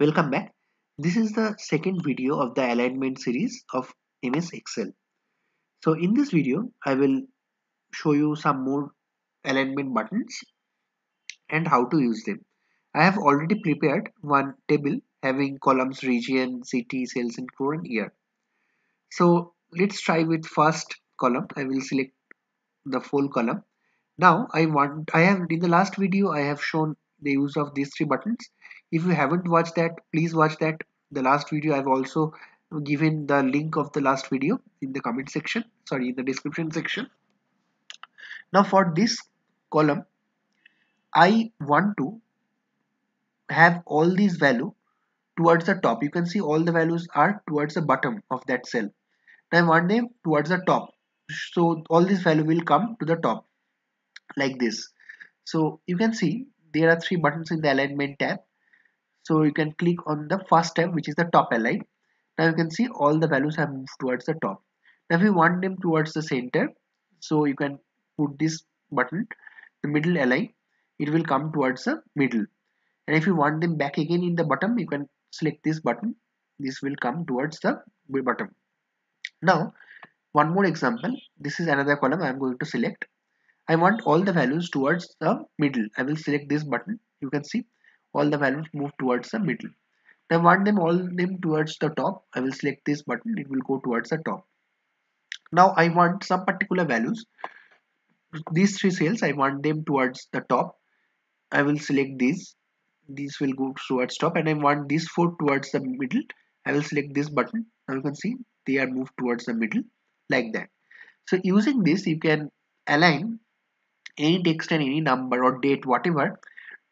Welcome back. This is the second video of the alignment series of MS Excel. So in this video, I will show you some more alignment buttons and how to use them. I have already prepared one table having columns region, city, sales and crore and year. So let's try with first column. I will select the full column. Now I want, I have in the last video, I have shown the use of these three buttons. If you haven't watched that please watch that. The last video i've also given the link of the last video in the comment section. Sorry in the description section. Now for this column i want to have all these value towards the top. You can see all the values are towards the bottom of that cell. Now i want them towards the top. So all this value will come to the top like this. So you can see there are three buttons in the alignment tab. So you can click on the first tab which is the top align. Now you can see all the values have moved towards the top. Now if you want them towards the center so you can put this button the middle align. It will come towards the middle. And if you want them back again in the bottom you can select this button. This will come towards the bottom. Now one more example. This is another column i am going to select I want all the values towards the middle. I will select this button. You can see all the values move towards the middle. I want them all them towards the top. I will select this button. It will go towards the top. Now I want some particular values. These three cells, I want them towards the top. I will select these. These will go towards top and I want these four towards the middle. I will select this button. Now you can see they are moved towards the middle like that. So using this you can align any text and any number or date whatever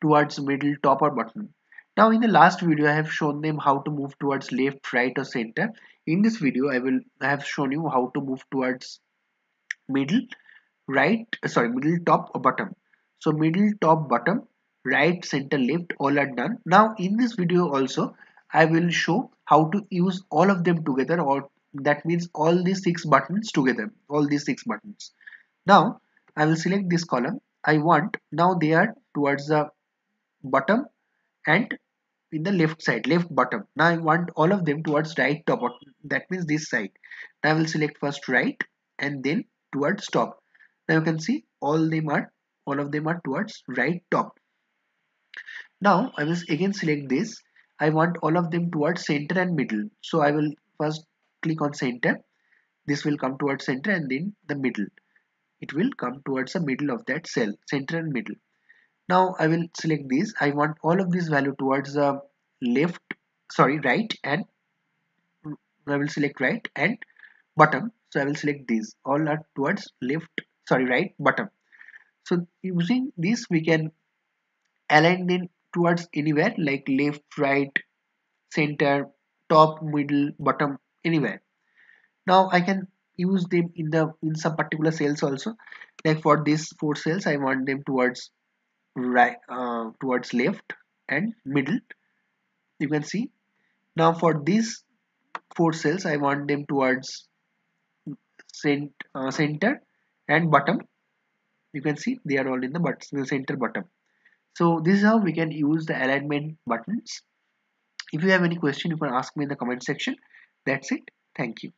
towards middle top or bottom. Now in the last video i have shown them how to move towards left right or center. In this video i will I have shown you how to move towards middle right sorry middle top or bottom. So middle top bottom right center left all are done. Now in this video also i will show how to use all of them together or that means all these six buttons together all these six buttons. Now I will select this column. I want now they are towards the bottom and in the left side left bottom. Now I want all of them towards right top that means this side. Now I will select first right and then towards top. Now you can see all them are all of them are towards right top. Now I will again select this. I want all of them towards center and middle. So I will first click on center. This will come towards center and then the middle it will come towards the middle of that cell center and middle. Now I will select this I want all of this value towards the left sorry right and I will select right and bottom. So I will select these. All are towards left sorry right bottom. So using this we can align them towards anywhere like left right center top middle bottom anywhere. Now I can use them in the in some particular cells also. Like for these four cells i want them towards right uh, towards left and middle. You can see. Now for these four cells i want them towards cent, uh, center and bottom. You can see they are all in the, but the center bottom. So this is how we can use the alignment buttons. If you have any question you can ask me in the comment section. That's it. Thank you